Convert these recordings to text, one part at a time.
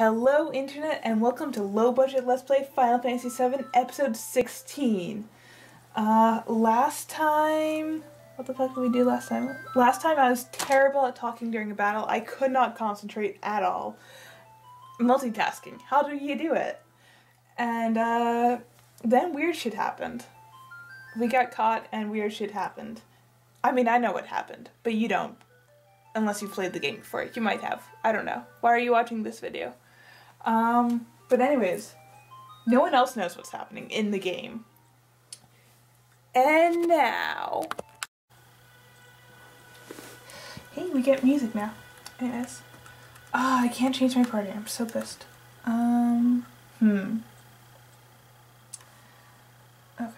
Hello Internet and welcome to Low Budget Let's Play Final Fantasy VII Episode 16. Uh, last time... What the fuck did we do last time? Last time I was terrible at talking during a battle. I could not concentrate at all. Multitasking. How do you do it? And, uh, then weird shit happened. We got caught and weird shit happened. I mean, I know what happened, but you don't unless you've played the game before. You might have. I don't know. Why are you watching this video? Um, but anyways, no one else knows what's happening in the game. And now... Hey, we get music now. Anyways. Ah, oh, I can't change my party. I'm so pissed. Um, hmm. Okay.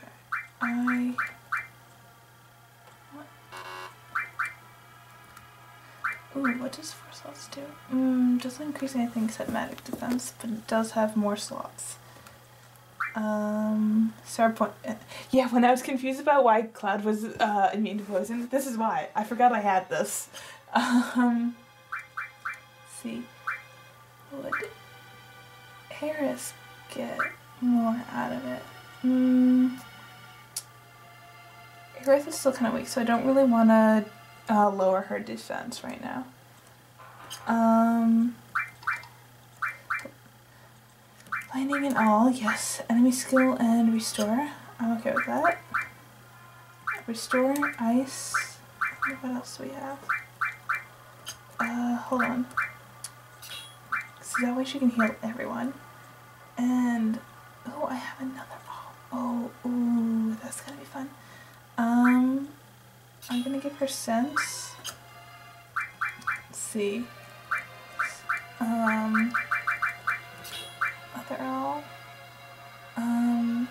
I... Ooh, what does four slots do? Mm, doesn't increase anything except magic defense, but it does have more slots. Um, Sarah point. Yeah, when I was confused about why Cloud was uh, immune to poison, this is why. I forgot I had this. Um, see. Would Aerith get more out of it? Hmm. Aerith is still kind of weak, so I don't really want to uh, lower her defense right now. Um, Lightning and all, yes. Enemy skill and restore. I'm okay with that. Restore, ice. What else do we have? Uh, hold on. So that way she can heal everyone. And, oh, I have another, oh, oh, ooh, that's gonna be fun. Um, I'm gonna give her sense. Let's see. Um, other owl. Um,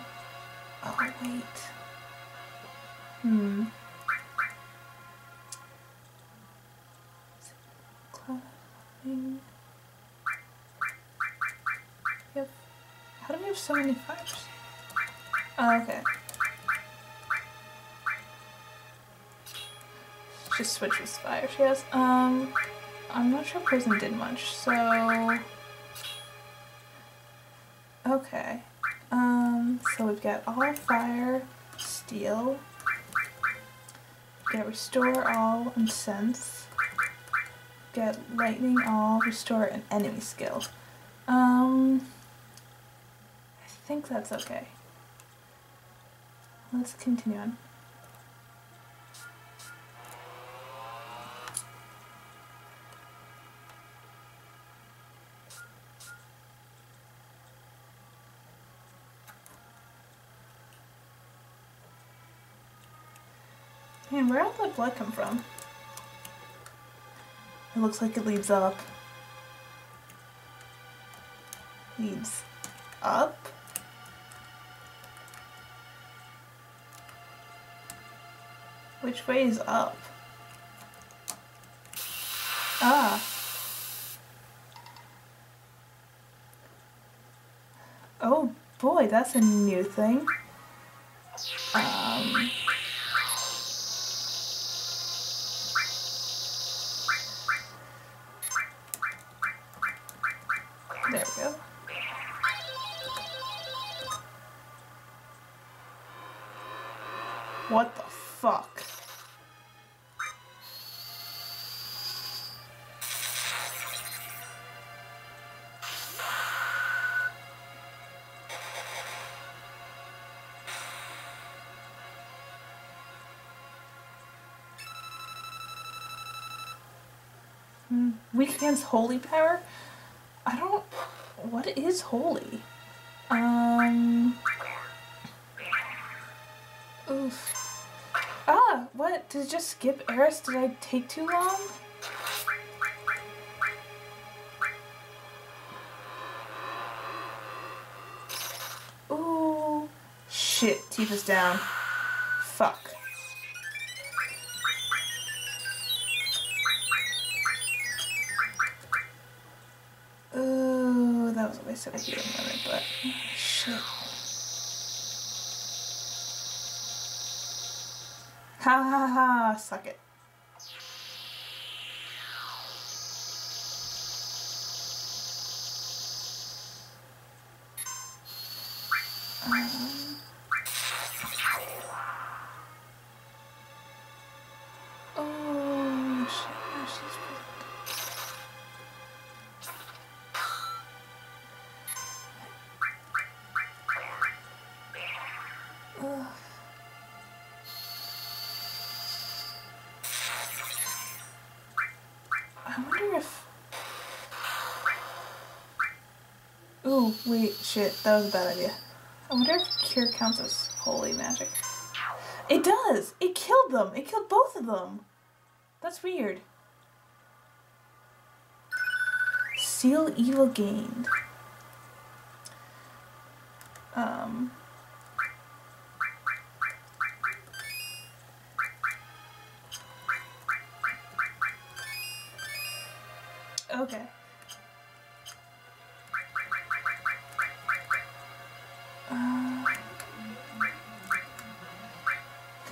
oh wait. Hmm. Switch with fire she has. Um, I'm not sure Poison did much, so... Okay. Um, so we've got all fire, steel, get restore all and sense, get lightning all, restore an enemy skill. Um, I think that's okay. Let's continue on. Man, where did the blood come from? It looks like it leads up. Leads up? Which way is up? Ah. Oh boy, that's a new thing. Um... weak against holy power? I don't... What is holy? Um... Oof. Ah, what? Did it just skip Aerith? Did I take too long? Ooh. Shit, Tifa's down. Fuck. Ooh, that was a waste of a healing moment, but shit. Ha ha ha, suck it. Wait, shit, that was a bad idea. I wonder if cure counts as holy magic. It does! It killed them! It killed both of them! That's weird. Seal evil gained.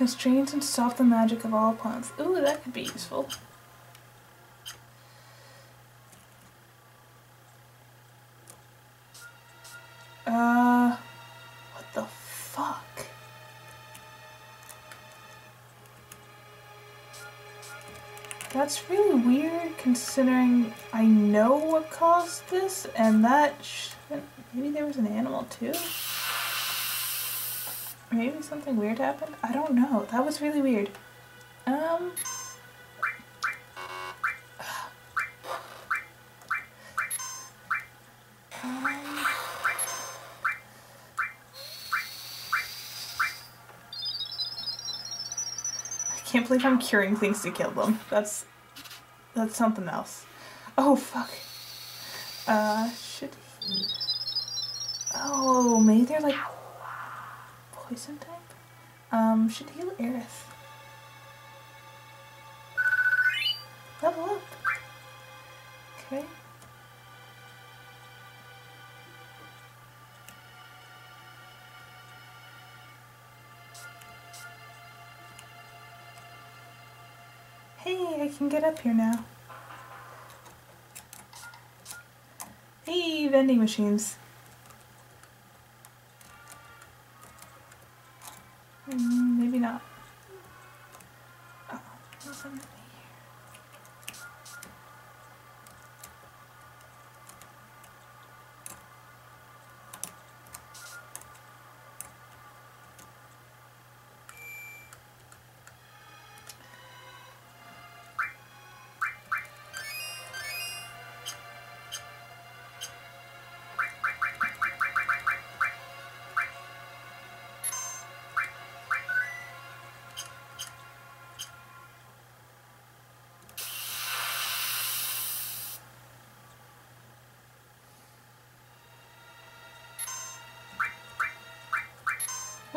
Constrains and stop the magic of all opponents. Ooh, that could be useful. Uh, what the fuck? That's really weird considering I know what caused this and that maybe there was an animal too? Maybe something weird happened? I don't know. That was really weird. Um I can't believe I'm curing things to kill them. That's that's something else. Oh fuck. Uh should Oh, maybe they're like poison type? Um, should heal Aerith. Level up. Okay. Hey, I can get up here now. Hey, vending machines.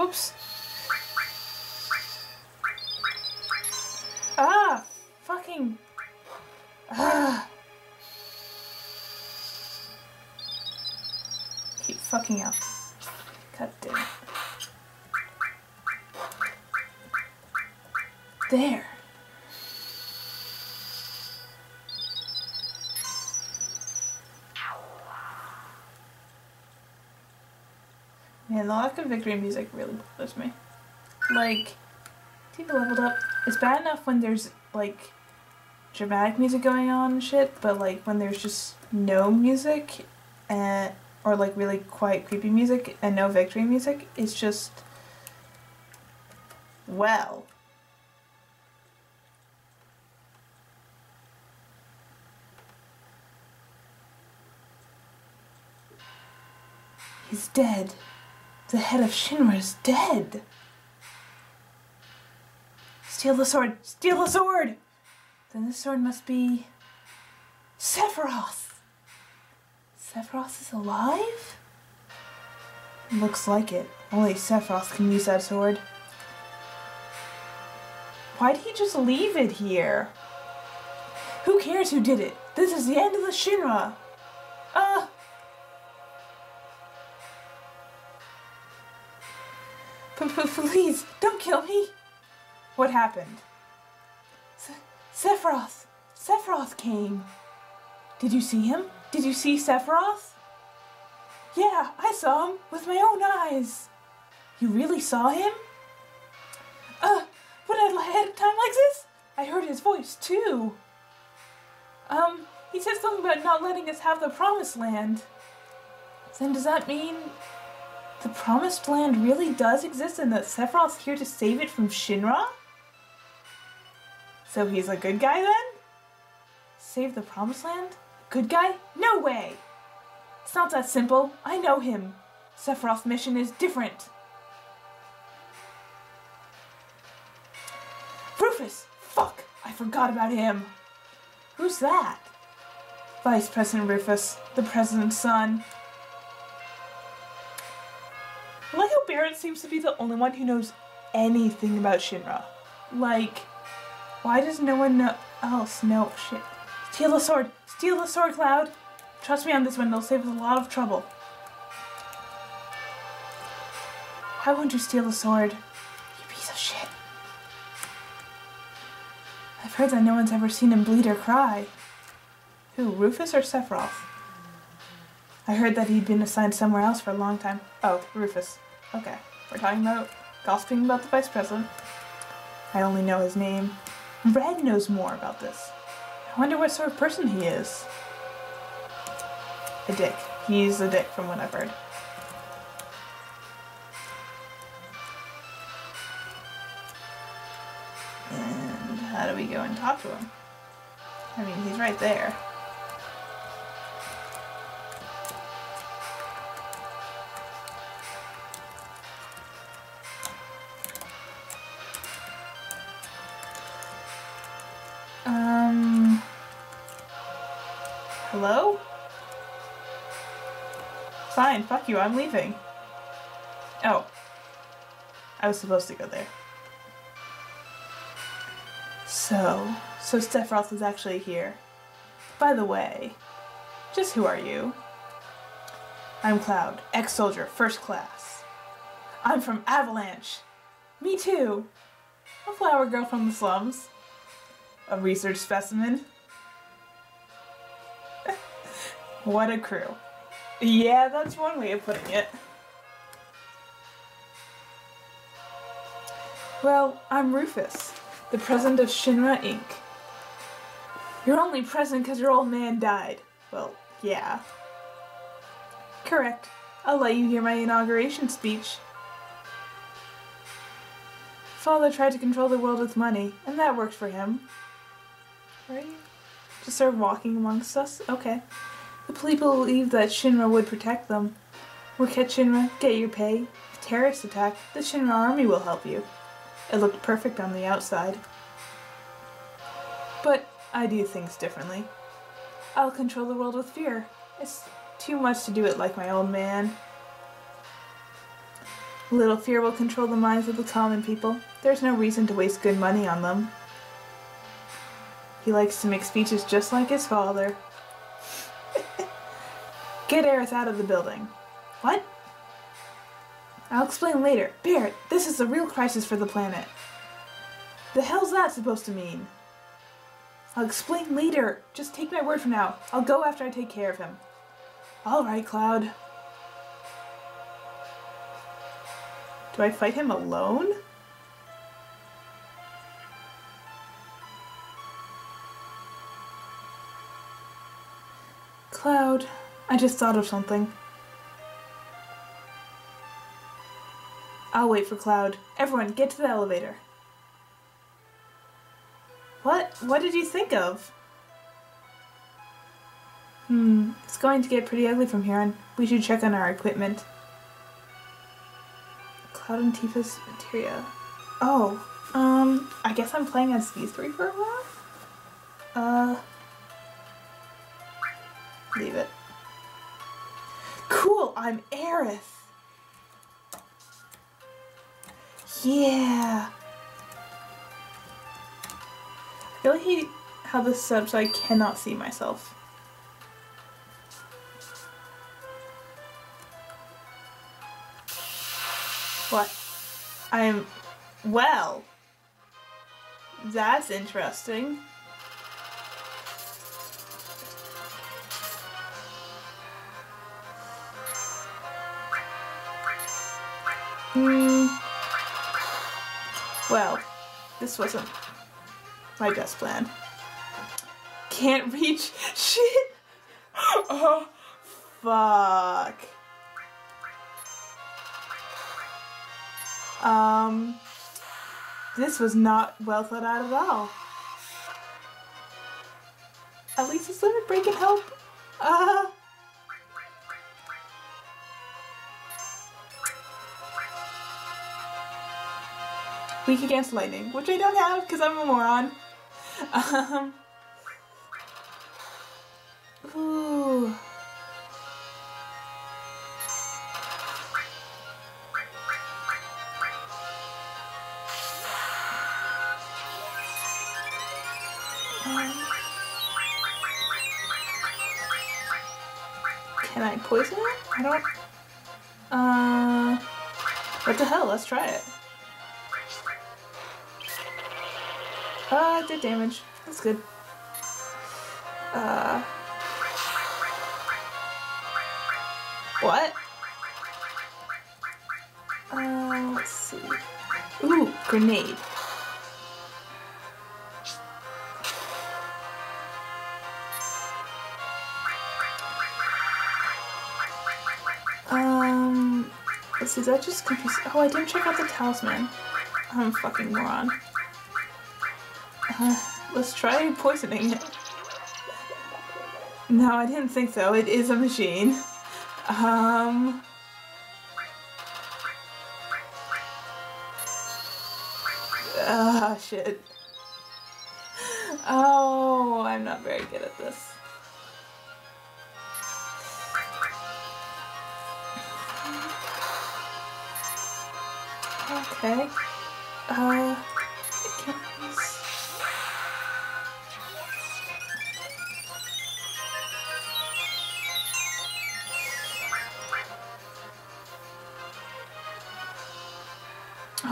Whoops. Ah! Fucking. Ah! Keep fucking up. God damn it. There. Lack of victory music really bothers me. Like, people leveled up. It's bad enough when there's, like, dramatic music going on and shit, but, like, when there's just no music, and, or, like, really quiet, creepy music, and no victory music, it's just, well. He's dead. The head of Shinra is dead. Steal the sword! Steal the sword! Then the sword must be Sephiroth. Sephiroth is alive? Looks like it. Only Sephiroth can use that sword. Why'd he just leave it here? Who cares who did it? This is the end of the Shinra. Ah! P- p- Please, don't kill me. What happened? Se- Sephiroth! Sephiroth came. Did you see him? Did you see Sephiroth? Yeah, I saw him with my own eyes. You really saw him? Uh, would I lie a time like this? I heard his voice too. Um, he said something about not letting us have the promised land. Then does that mean the promised land really does exist and that Sephiroth's here to save it from Shinra? So he's a good guy then? Save the promised land? Good guy? No way! It's not that simple. I know him. Sephiroth's mission is different. Rufus! Fuck! I forgot about him. Who's that? Vice President Rufus, the president's son. Seems to be the only one who knows anything about Shinra. Like, why does no one know else know shit? Steal the sword! Steal the sword, Cloud! Trust me on this one, they'll save us a lot of trouble. Why won't you steal the sword? You piece of shit. I've heard that no one's ever seen him bleed or cry. Who, Rufus or Sephiroth? I heard that he'd been assigned somewhere else for a long time. Oh, Rufus. Okay. We're talking about gossiping about the vice president. I only know his name. Red knows more about this. I wonder what sort of person he is. A dick. He's a dick from what I've heard. And how do we go and talk to him? I mean, he's right there. Fine, fuck you, I'm leaving. Oh. I was supposed to go there. So, so Sephiroth is actually here. By the way, just who are you? I'm Cloud, ex-soldier, first class. I'm from Avalanche. Me too. A flower girl from the slums. A research specimen. what a crew. Yeah, that's one way of putting it. Well, I'm Rufus, the president of Shinra Inc. You're only president because your old man died. Well, yeah. Correct. I'll let you hear my inauguration speech. Father tried to control the world with money, and that worked for him. Right? Just start walking amongst us? Okay. The people believed that Shinra would protect them. Work at Shinra, get your pay. If terrorists attack, the Shinra army will help you. It looked perfect on the outside. But I do things differently. I'll control the world with fear. It's too much to do it like my old man. Little fear will control the minds of the common people. There's no reason to waste good money on them. He likes to make speeches just like his father. Get Aerith out of the building. What? I'll explain later. Barret, this is a real crisis for the planet. The hell's that supposed to mean? I'll explain later. Just take my word for now. I'll go after I take care of him. Alright, Cloud. Do I fight him alone? Cloud, I just thought of something. I'll wait for Cloud. Everyone, get to the elevator. What? What did you think of? Hmm, it's going to get pretty ugly from here on. We should check on our equipment. Cloud and Tifa's materia. Oh, um, I guess I'm playing as these three for a while? Uh, leave it. I'm Aerith. Yeah. I really hate how this is set up so I cannot see myself. What? I'm... Well... That's interesting. Hmm. Well, this wasn't my best plan. Can't reach shit. oh, fuck. Um, this was not well thought out at all. At least it's limit break and help. Uh, Weak against lightning, which I don't have because I'm a moron. Um. Ooh. Can I poison it? I don't. Uh. What the hell? Let's try it. It did damage. That's good. Uh. What? Uh, let's see. Ooh, grenade. Um, let's that just confused. Oh, I didn't check out the talisman. I'm a fucking moron. Uh, let's try poisoning it. No, I didn't think so. It is a machine. Um. Ah, shit. Oh, I'm not very good at this. Okay. Uh,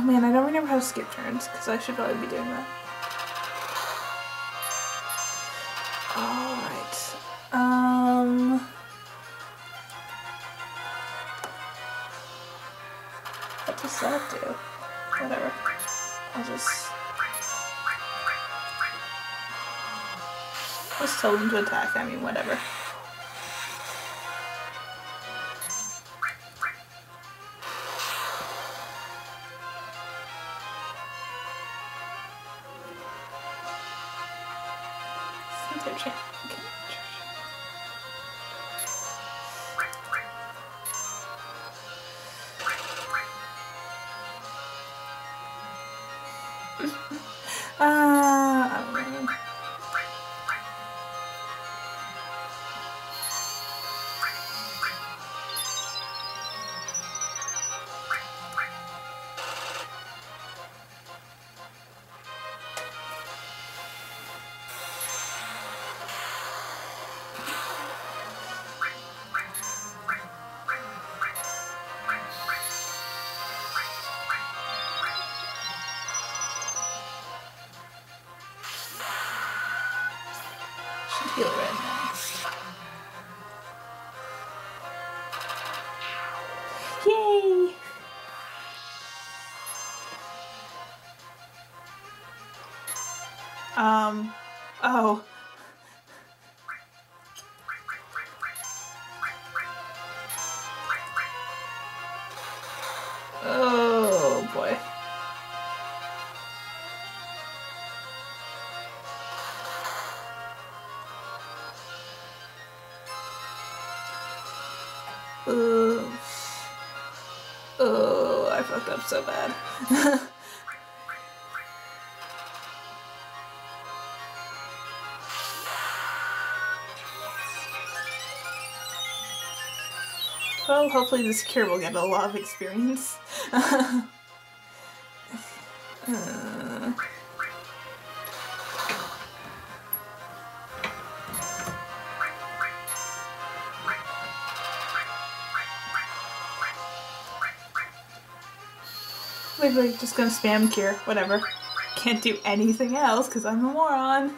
Oh man, I don't remember how to skip turns because I should probably be doing that. Alright. Um. What does that do? Whatever. I'll just. Just tell them to attack. I mean, whatever. Uh, Um, oh. Oh boy. Oh, I fucked up so bad. hopefully this cure will get a lot of experience. Uh, just gonna spam cure, whatever. Can't do anything else because I'm a moron.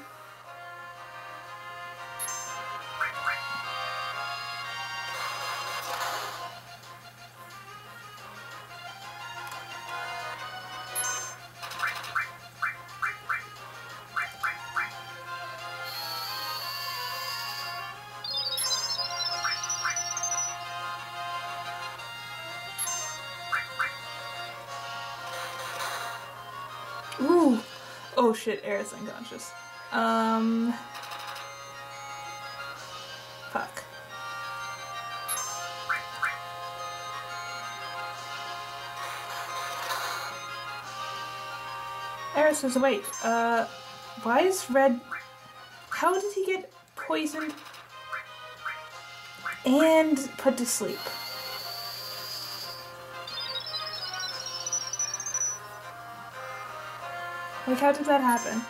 Oh shit, Aerith's unconscious. Um. Fuck. Aerith is awake. Uh, why is Red. How did he get poisoned and put to sleep? Like, how did that happen?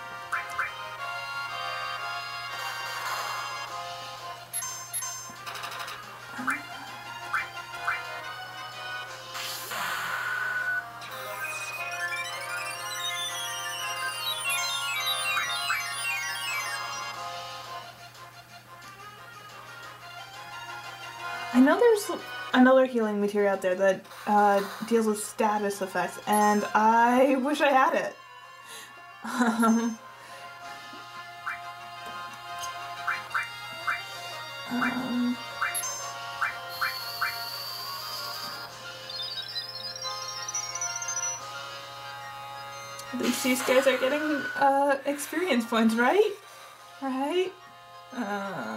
I know there's another healing materia out there that uh, deals with status effects, and I wish I had it. Um, um, at least these guys are getting uh, experience points, right? Right? Uh,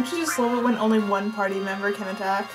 don't you just love it when only one party member can attack?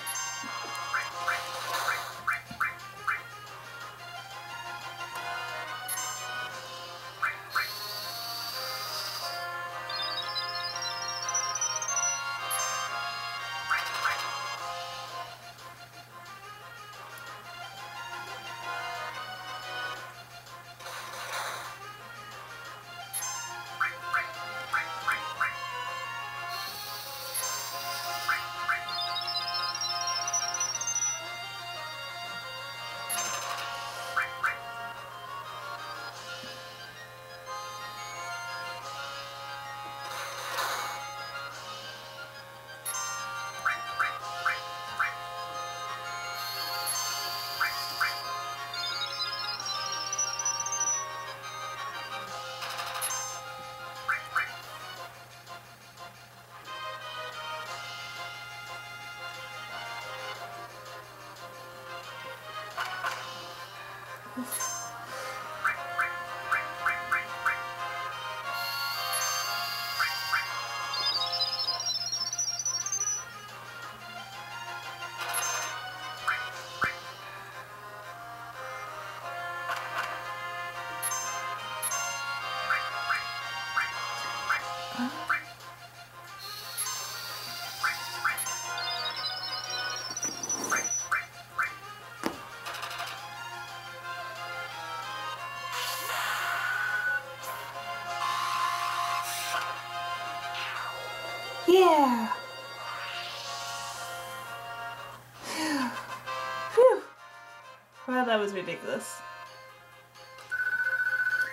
That was ridiculous.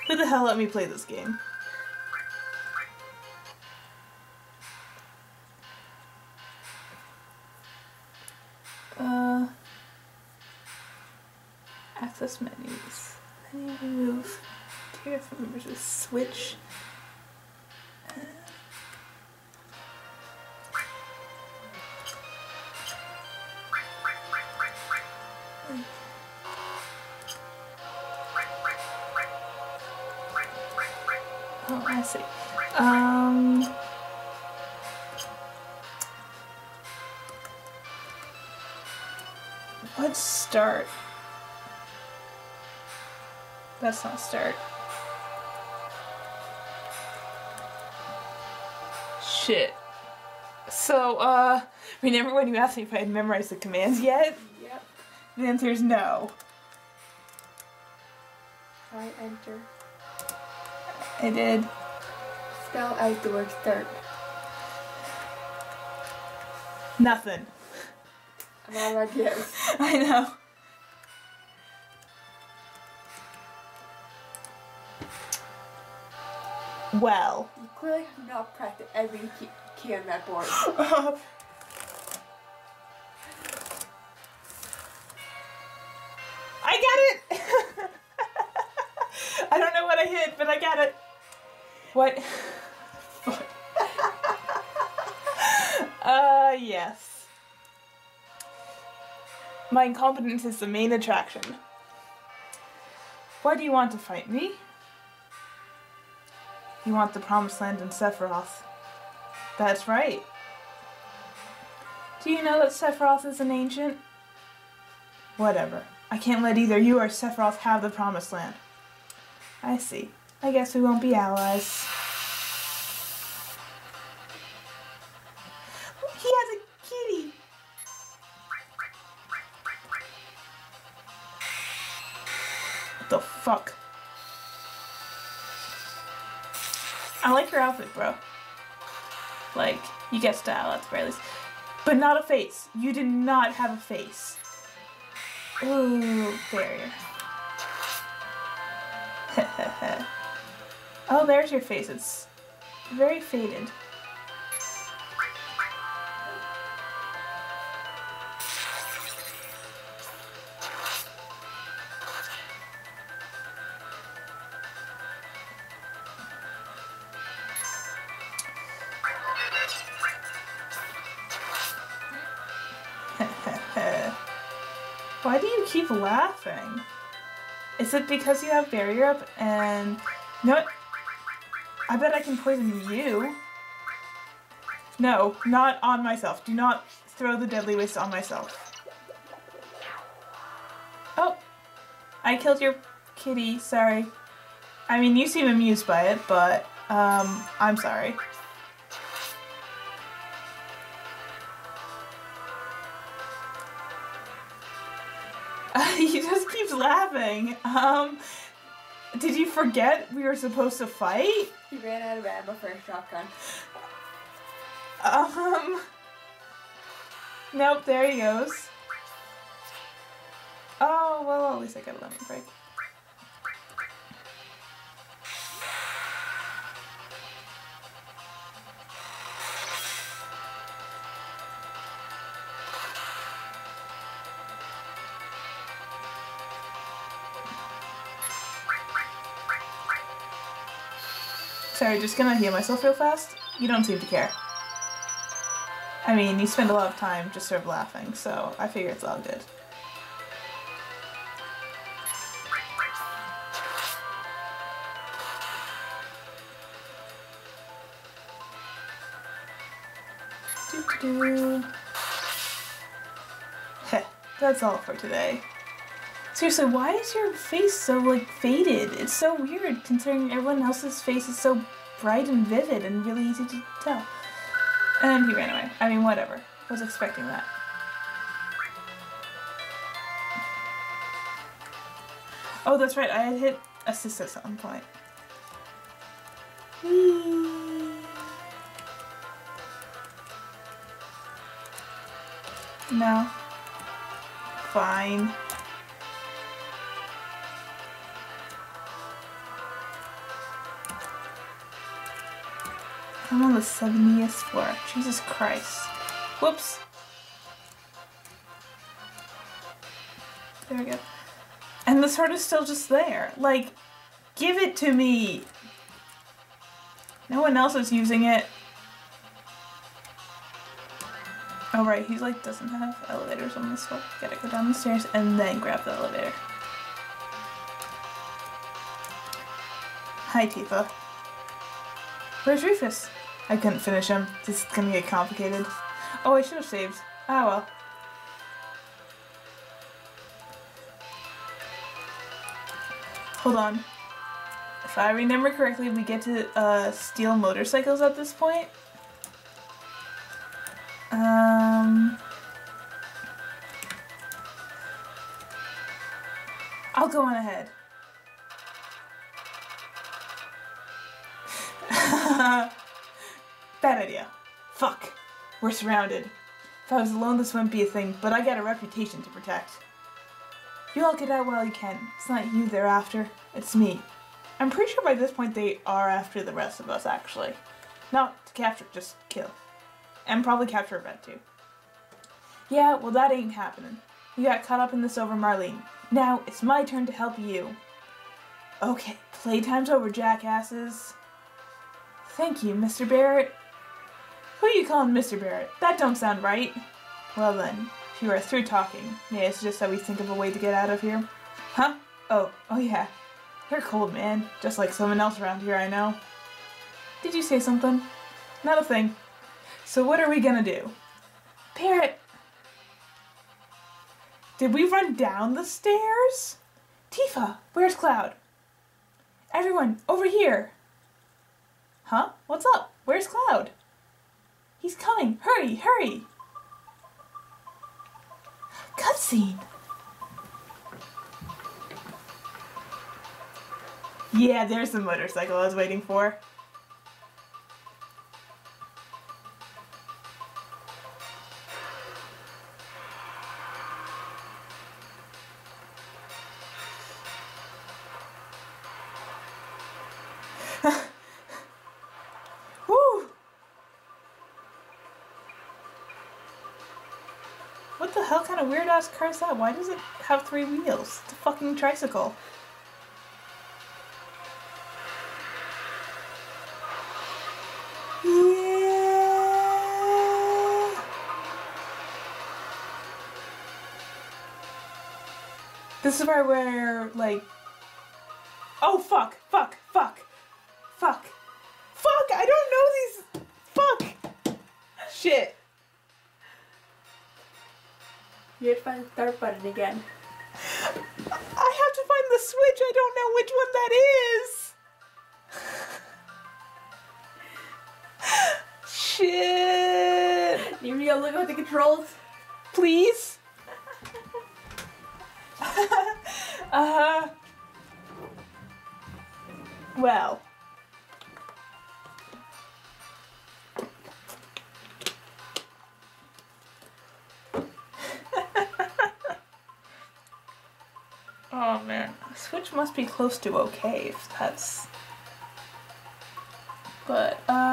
Who the hell let me play this game? Uh, access menus. Menu move. Tier from members with switch. Start. That's not start. Shit. So, uh, remember when you asked me if I had memorized the commands yet? Yep. The answer is no. I enter. I did. Spell out the word start. Nothing. I'm. I know. well. You clearly have not practiced every key on that board. I got it! I don't know what I hid, but I got it. What? uh, yes. My incompetence is the main attraction. Why do you want to fight me? You want the Promised Land in Sephiroth. That's right. Do you know that Sephiroth is an ancient? Whatever. I can't let either you or Sephiroth have the Promised Land. I see. I guess we won't be allies. Bro. Like, you get style at the very least. But not a face. You did not have a face. Ooh, barrier. oh, there's your face. It's very faded. Laughing? Is it because you have barrier up and... You know? I bet I can poison you. No, not on myself. Do not throw the deadly waste on myself. Oh. I killed your kitty. Sorry. I mean, you seem amused by it, but, um, I'm sorry. Laughing. Um, did you forget we were supposed to fight? He ran out of ammo for a shotgun. Um. Nope, there he goes. Oh, well, at least I got a limit break. Sorry, just gonna heal myself real fast. You don't seem to care. I mean, you spend a lot of time just sort of laughing, so I figure it's all good. Heh, That's all for today. Seriously, why is your face so like faded? It's so weird considering everyone else's face is so bright and vivid and really easy to tell. And he ran away. I mean, whatever. Was expecting that. Oh, that's right. I had hit assist at some point. No. Fine. I'm on the 70th floor. Jesus Christ. Whoops. There we go. And the sword is still just there. Like, give it to me. No one else is using it. Oh right, he's like doesn't have elevators on this floor. Gotta go down the stairs and then grab the elevator. Hi Tifa. Where's Rufus? I couldn't finish him. This is gonna get complicated. Oh, I should have saved. Ah well. Hold on. If I remember correctly, we get to uh, steal motorcycles at this point. Um, I'll go on ahead. We're surrounded. If I was alone, this wouldn't be a thing, but I got a reputation to protect. You all get out while you can. It's not you they're after, it's me. I'm pretty sure by this point they are after the rest of us, actually. Not to capture, just kill. And probably capture Red too. Yeah, well that ain't happening. You got caught up in this over Marlene. Now, it's my turn to help you. Okay, playtime's over, jackasses. Thank you, Mr. Barret. Who you calling Mr. Barret? That don't sound right. Well then, if you are through talking, may I suggest that we think of a way to get out of here? Huh? Oh, oh yeah. You're cold, man. Just like someone else around here I know. Did you say something? Not a thing. So what are we gonna do? Barret! Did we run down the stairs? Tifa, where's Cloud? Everyone, over here! Huh? What's up? Where's Cloud? He's coming! Hurry, hurry! Cutscene! Yeah, there's the motorcycle I was waiting for. Of weird ass car is that? Why does it have three wheels? It's a fucking tricycle. Yeah. This is where we're like, oh fuck, find the start button again. I have to find the switch. I don't know which one that is. Shit. You need to look at the controls. Please. uh. Huh. Well. Switch must be close to okay if that's. But uh.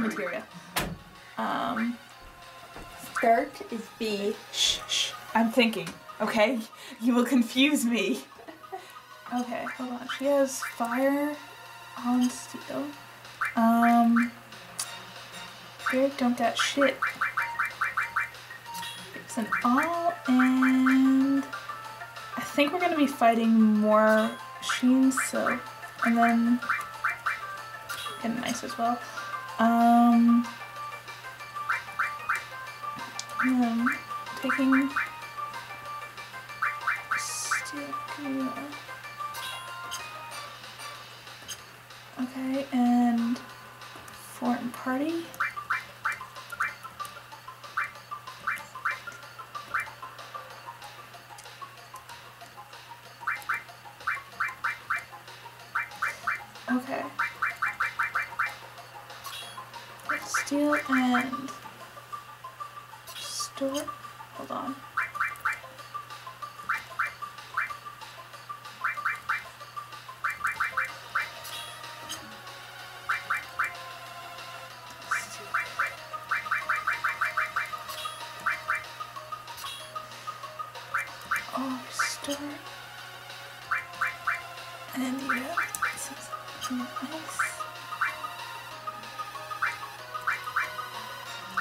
Materia. Um. Start is B. Shh, shh. I'm thinking, okay? You will confuse me. Okay, hold on. She has fire on steel. Um. Greg don't got shit. It's an all, and I think we're gonna be fighting more machines, so. And then. Getting nice as well. Um. And taking. Okay, and foreign party. Okay. Steel and store. Hold on.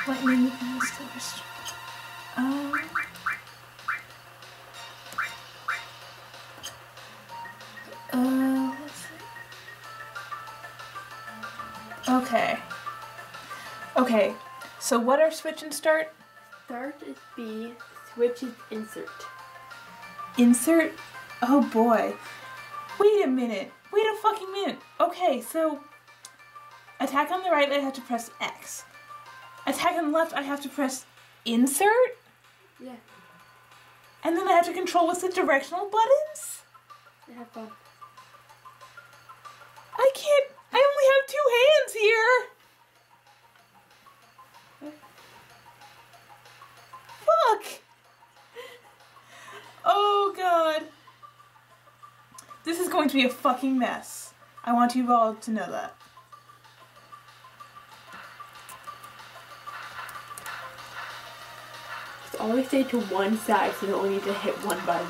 Lightning silver strike. Um. Uh. Okay. Okay. So what are switch and start? Start is B. Switch is insert. Insert? Oh boy. Wait a minute. Wait a fucking minute. Okay, so attack on the right, I have to press X attack and left, I have to press insert? Yeah. And then I have to control with the directional buttons? Yeah, have fun. I can't, I only have two hands here! Fuck! Oh god. This is going to be a fucking mess. I want you all to know that. Always stay to one side so you only need to hit one button.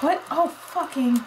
What? Oh, fucking.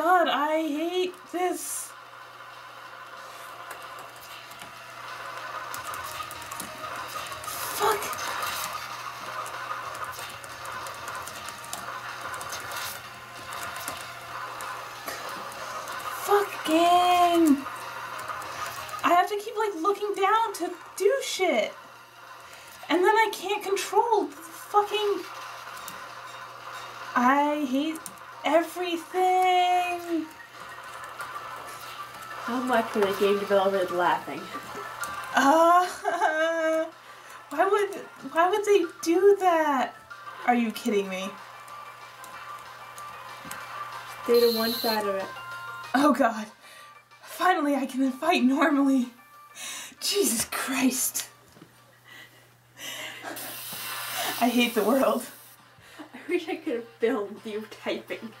God, I hate The game developers laughing? Uh, why would why would they do that? Are you kidding me? Stay to one side of it. Oh god. Finally I can fight normally. Jesus Christ. I hate the world. I wish I could have filmed you typing.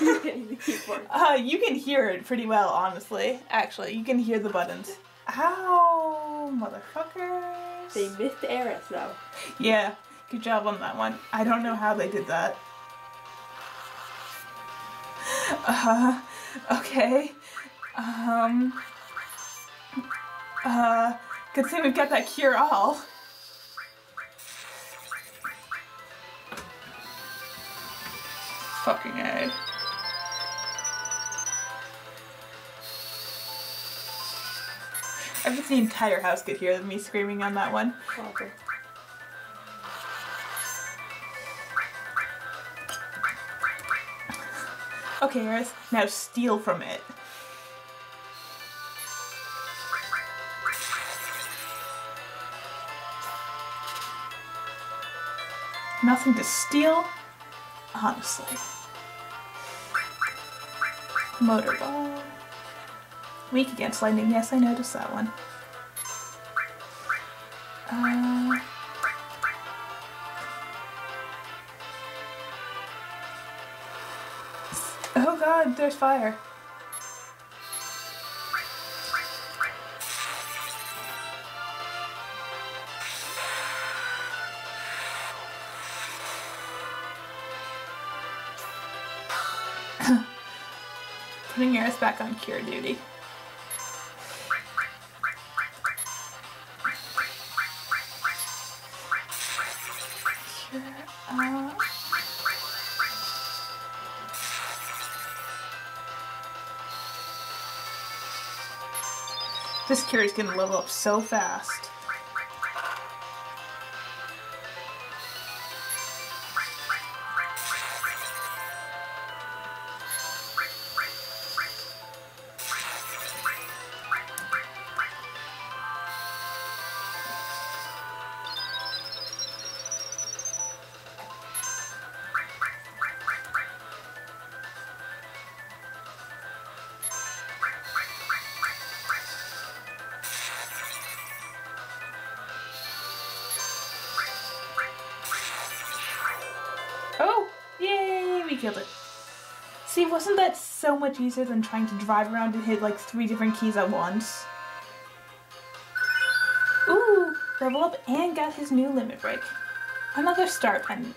You hitting the keyboard. Uh, you can hear it pretty well, honestly. Actually, you can hear the buttons. Ow, motherfuckers. They missed Aerith though. Yeah, good job on that one. I don't know how they did that. Uh, okay. Um. Uh, good thing we've got that cure all. Fucking A. I bet the entire house could hear me screaming on that one. Okay, Aerith, now steal from it. Nothing to steal, honestly. Motorball. Weak against lightning, yes, I noticed that one. Uh, oh god, there's fire. Putting Aerith back on cure duty. Is gonna level up so fast. Much easier than trying to drive around and hit like three different keys at once? Ooh, level up and got his new limit break. Another star pendant.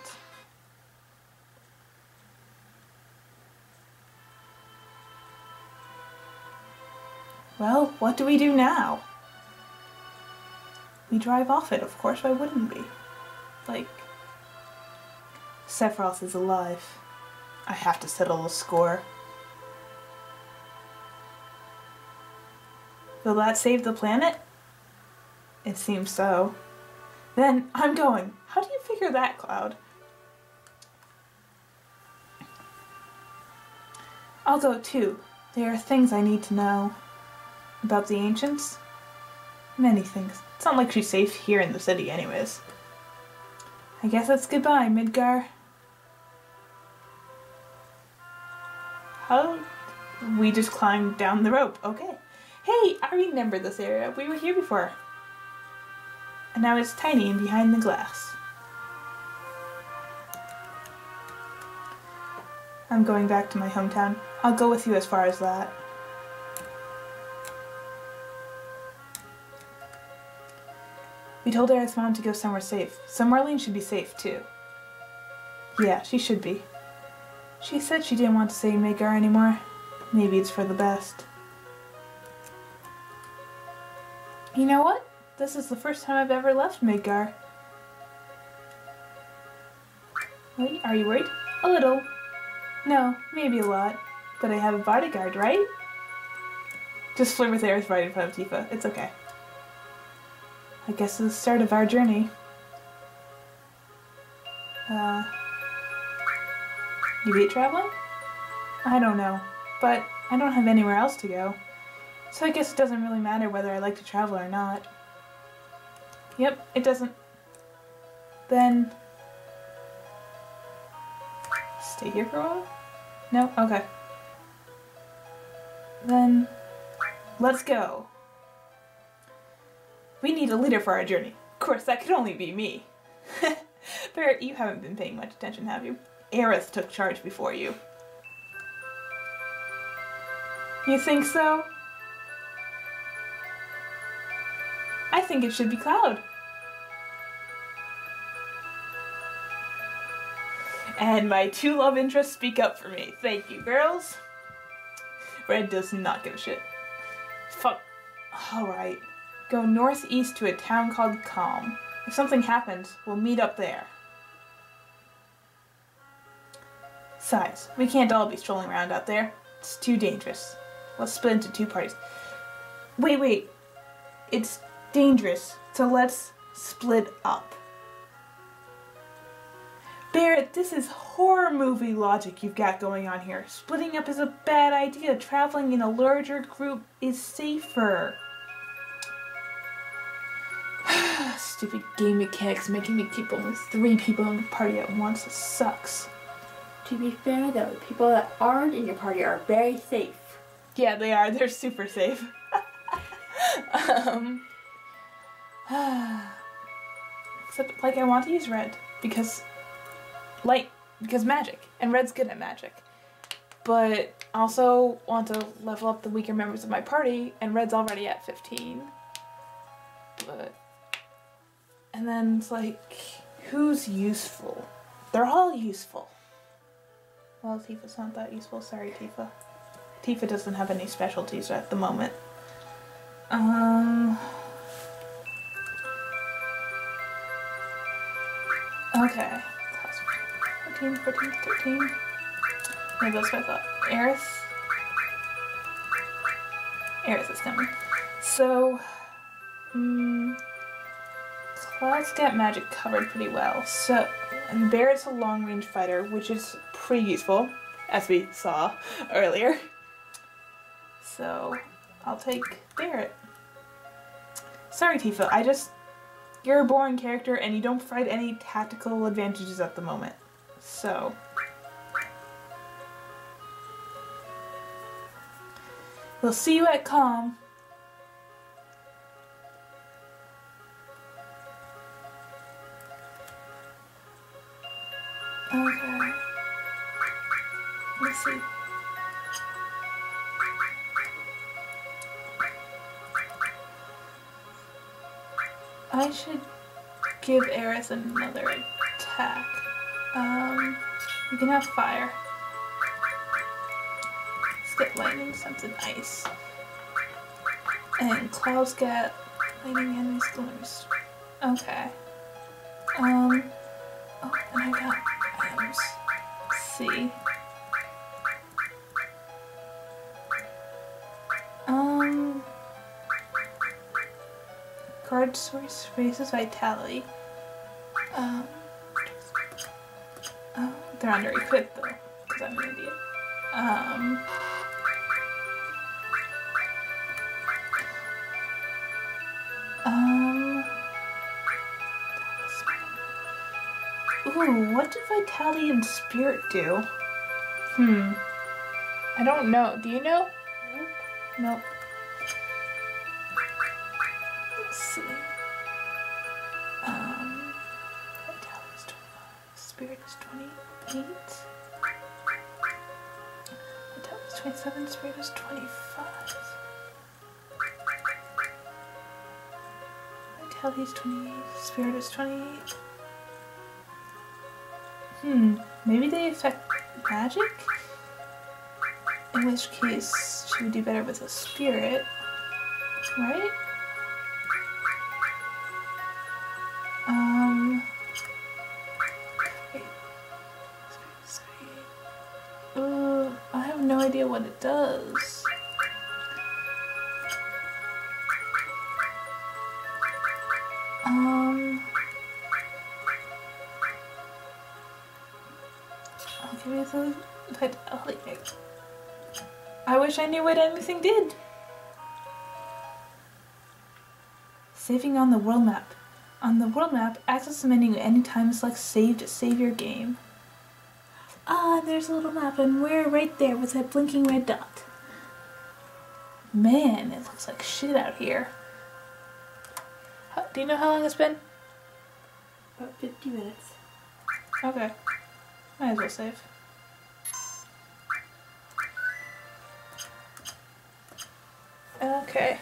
Well, what do we do now? We drive off it, of course, why wouldn't we? Like, Sephiroth is alive. I have to settle the score. Will that save the planet? It seems so. Then I'm going. How do you figure that, Cloud? I'll go too. There are things I need to know. About the ancients? Many things. It's not like she's safe here in the city, anyways. I guess that's goodbye, Midgar. How? We just climbed down the rope. Okay. Hey, I remember this area. We were here before. And now it's tiny and behind the glass. I'm going back to my hometown. I'll go with you as far as that. We told Aerith's mom to go somewhere safe. So Marlene should be safe too. Yeah, she should be. She said she didn't want to stay in Midgar anymore. Maybe it's for the best. You know what? This is the first time I've ever left Midgar. Wait, are you worried? A little. No, maybe a lot. But I have a bodyguard, right? Just flirt with Aerith right in front of Tifa. It's okay. I guess it's the start of our journey. Uh, you hate traveling? I don't know, but I don't have anywhere else to go. So I guess it doesn't really matter whether I like to travel or not. Yep, it doesn't. Then... Stay here for a while? No? Okay. Then... Let's go. We need a leader for our journey. Of course, that could only be me. Barret, you haven't been paying much attention, have you? Aerith took charge before you. You think so? Think it should be Cloud. And my two love interests speak up for me. Thank you, girls. Red does not give a shit. Fuck. Alright. Go northeast to a town called Kalm. If something happens, we'll meet up there. Besides, we can't all be strolling around out there. It's too dangerous. Let's split into two parties. Wait, wait. It's dangerous, so let's split up. Barret, this is horror movie logic you've got going on here. Splitting up is a bad idea. Traveling in a larger group is safer. Stupid game mechanics making me keep only three people in the party at once. It sucks. To be fair though, the people that aren't in your party are very safe. Yeah, they are. They're super safe. um, except, like, I want to use red because light, because magic, and red's good at magic. But I also want to level up the weaker members of my party, and red's already at 15. But, and then it's like, who's useful? They're all useful. Well, Tifa's not that useful. Sorry, Tifa. Tifa doesn't have any specialties at the moment. Um. Okay. 14, 14, 13. Maybe that's what I thought. Aerith. Aerith is coming. So, um, Cloud's got magic covered pretty well. So, and Barret's a long range fighter, which is pretty useful, as we saw earlier. So, I'll take Barret. Sorry, Tifa, I just. You're a boring character and you don't provide any tactical advantages at the moment. So. We'll see you at Kalm. Okay. Let's see. Should give Aerith another attack. Um, you can have fire. Let's lightning, something ice. And clouds get lightning enemies, glimmers. Okay. Um, oh, and I got items. Let's see. Card source raises vitality. Um, oh, they're under equipped though, because I'm an idiot. Um, um, ooh, what do vitality and spirit do? Hmm. I don't know. Do you know? Nope. Let's 27. Spirit is 25. Tell he's 28. Spirit is 28. Hmm. Maybe they affect magic? In which case, she would do better with a spirit, right? What anything did. Saving on the world map. On the world map, access the menu anytime and select save to save your game. Ah, there's a little map and we're right there with that blinking red dot. Man, it looks like shit out here. How- Do you know how long it's been? About 50 minutes. Okay. Might as well save. Okay.